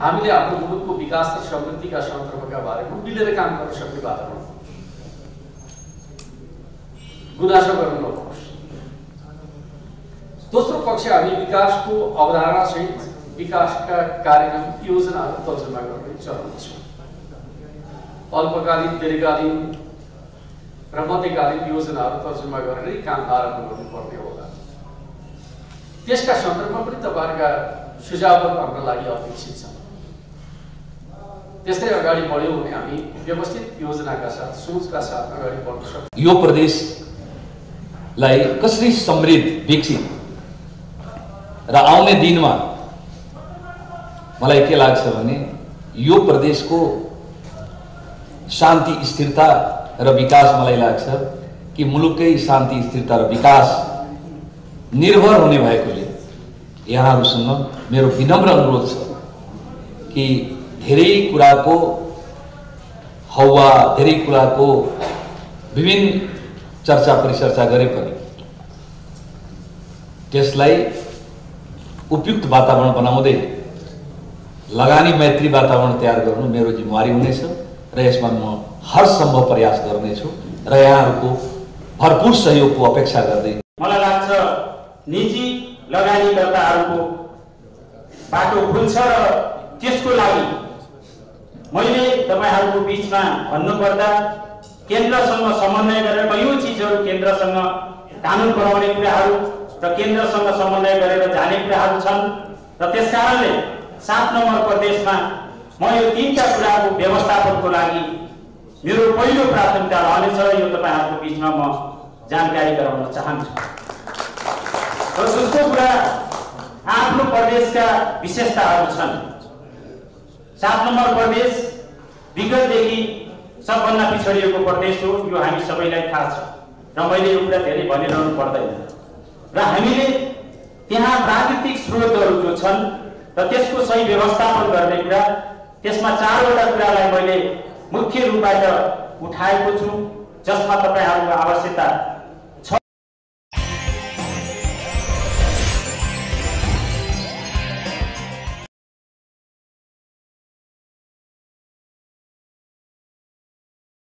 हामीले आफ्नो मुलुकको विकास र समृद्धिका सन्दर्भका बारेमा मिलेर काम गर्न सक्ने वातावरण गुनासो गर्नु दोस्रो पक्ष हामी विकासको अवधारणासहित विकासका कार्यक्रम योजनाहरू तर्जुमा गर्ने अल्पकालीन दीर्घकालीन र मध्यकालीन योजनाहरू तर्जुमा गरेरै काम आरम्भ गर्नुपर्ने होला। त्यसका सन्दर्भमा पनि तपाईँहरूका सुझावहरू हाम्रो लागि अपेक्षित छन्। त्यस्तै अगाडि बढ्यौँ भने हामी व्यवस्थित योजनाका साथ सोचका साथ अगाडि बढ्न सक्छौँ। यो प्रदेशलाई कसरी समृद्ध विकसित र आउने दिनमा मलाई के लाग्छ भने यो प्रदेशको शान्ति स्थिरता र विकास मलाई लाग्छ कि मुलुककै शान्ति स्थिरता र विकास निर्भर हुने भएकोले यहाँहरूसँग मेरो विनम्र अनुरोध छ कि धेरै कुराको हौवा धेरै कुराको विभिन्न चर्चा परिचर्चा गरे पनि त्यसलाई उपयुक्त वातावरण बनाउँदै लगानी मैत्री वातावरण तयार गर्नु मेरो जिम्मेवारी हुनेछ र यसमा म हर सम्भव प्रयास गर्नेछु र यहाँहरूको भरपुर सहयोगको अपेक्षा गर्दै मलाई लाग्छ निजी लगानीकर्ताहरूको बाटो खुल्छ र त्यसको लागि तपाईँहरूको बिचमा भन्नुपर्दा केन्द्रसँग समन्वय गरेर कयौँ चिजहरू केन्द्रसँग कानुन बनाउने कुराहरू र केन्द्रसँग समन्वय गरेर जाने कुराहरू छन्। र त्यस कारणले सात नम्बर प्रदेशमा म यो तिनवटा कुराको व्यवस्थापनको लागि मेरो पहिलो प्राथमिकता रहनेछ यो तपाईँहरूको बिचमा म जानकारी गराउन चाहन्छु। र दोस्रो कुरा आफ्नो प्रदेशका विशेषताहरू छन्। सात नम्बर प्रदेश विगतदेखि सबभन्दा पिछडिएको प्रदेश हो यो हामी सबैलाई थाहा छ। र मैले यो कुरा धेरै भनिरहनु पर्दैन। र हामीले त्यहाँ प्राकृतिक स्रोतहरू जो छन् र त्यसको सही व्यवस्थापन गर्ने कुरा त्यसमा चारवटा कुरालाई मैले मुख्य रूपबाट उठाएको छु जसमा तपाईँहरूको आवश्यकता